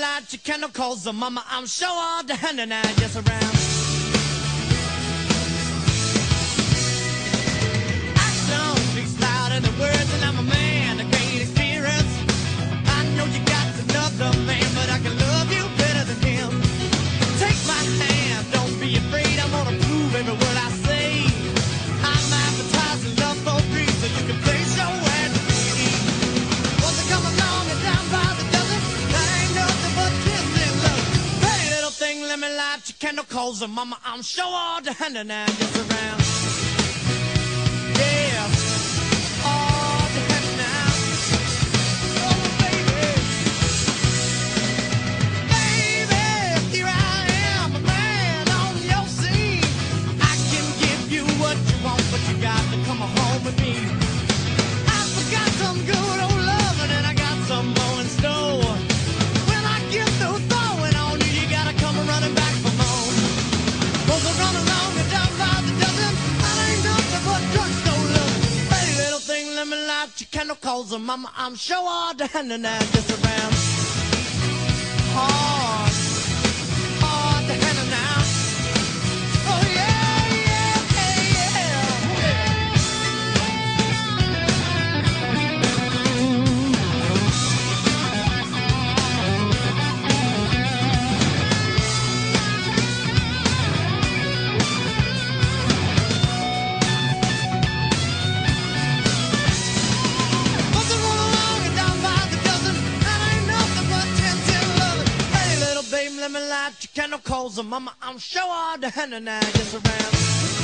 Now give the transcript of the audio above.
lot of call so mama, I'm sure all the hand and I just around. Light your candle and mama, I'm sure all the hand and I just around. Yeah, all the. Oh, baby. Baby, here I am, a man on your scene. I can give you what you want, but you got to come home with me. I forgot some good candle, cause mama, I'm sure all hand and I just around. Hard, Candle coals, and mama, I'm sure all the and I just around.